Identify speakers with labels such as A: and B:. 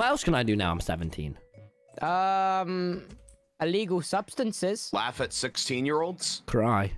A: What else can I do now I'm 17?
B: Um, illegal substances.
C: Laugh at 16 year olds?
A: Cry.